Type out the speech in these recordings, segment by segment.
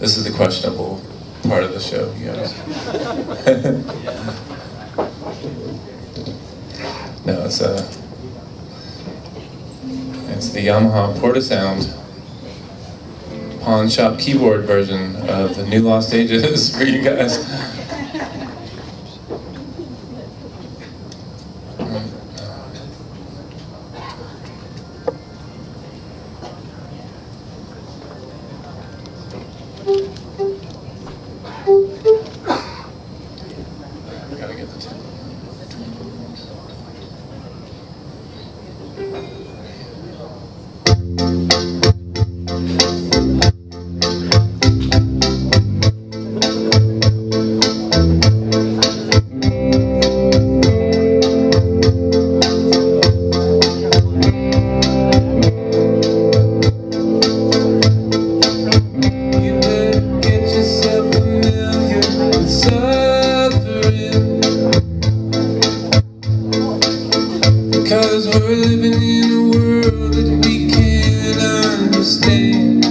this is the questionable part of the show, you guys. no, it's a, uh, it's the Yamaha Portasound pawn shop keyboard version of the new Lost Ages for you guys. Thank you. are living in a world that we can't understand.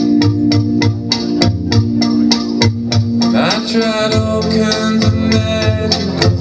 I tried all kinds of magical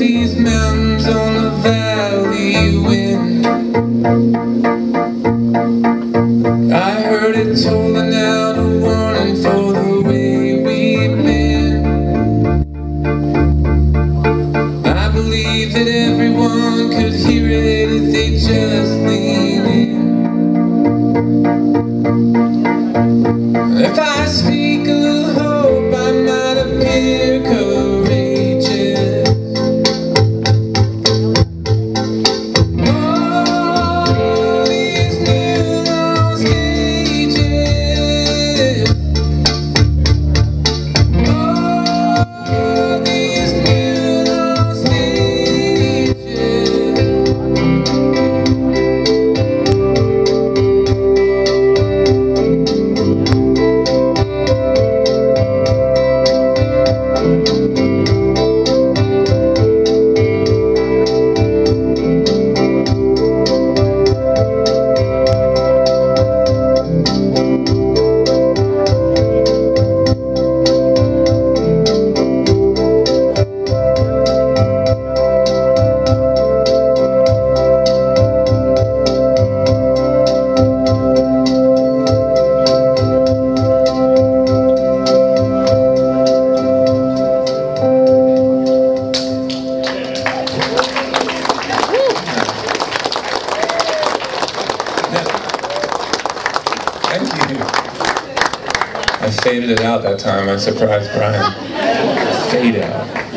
these men. I faded it out that time. I surprised Brian. Fade out.